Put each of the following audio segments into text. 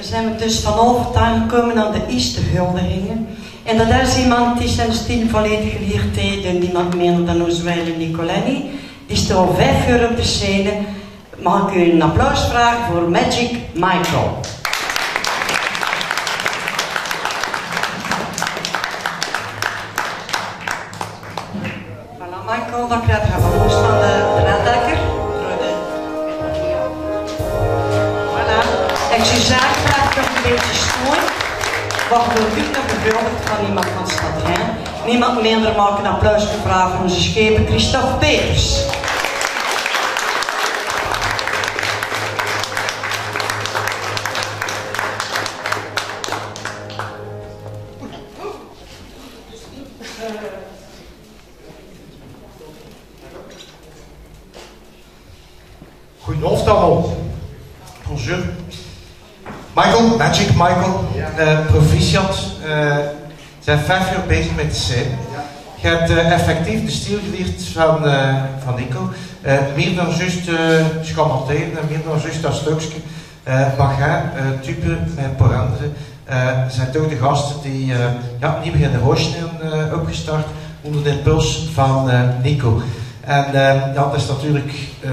zijn we dus van overtuigd gekomen aan de eerste huldigingen. En dat is iemand die zijn stil volledig geleerd heeft, niemand minder dan Oswelle Nicolini. Die staat vijf uur op de scène. Mag ik u een applaus vragen voor Magic Michael? Voilà, Michael, dan krijg je ons van de En Suzanne krijgt nog een beetje stooi. Wat u nog gevuldigd van iemand van Stad Rijn? Niemand minder maakt een applaus gevraagd voor onze schepen Christophe Peters. Goedenavond allemaal. Bonjour. Michael, Magic Michael, eh, proficiat. eh zijn vijf jaar bezig met de scène. Je hebt eh, effectief de stil geleerd van, van Nico. Meer dan juist uh, schamatteren, meer dan juist dat stukje. Uh, maar jij, uh, type en paar andere, uh, zijn toch de gasten die uh, ja, nieuwe generatie hebben uh, opgestart onder de impuls van uh, Nico. En dat is natuurlijk uh,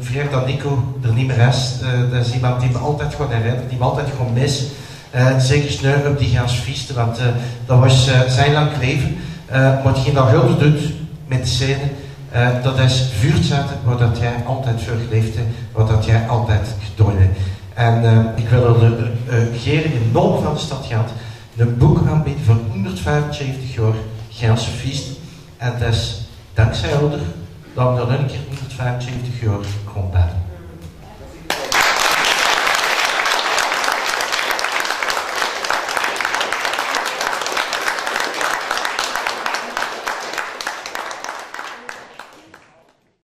vreemd dat Nico er niet meer is. Uh, dat is iemand die me altijd gewoon herinnert, die me altijd gewoon mis. Uh, zeker snel op die Gaans Viesten, want uh, dat was zijn lang leven. Maar hetgeen dat Hulde doet met de scène, dat is vuur zetten waar dat jij altijd voor hebt, wat dat jij altijd gedaan hebt. En uh, ik wil er uh, in Nol van de stad gehad een boek aanbieden voor 175 jaar Gaanse Feest. En dat is dankzij Dan een keer 175 jaar kon bellen.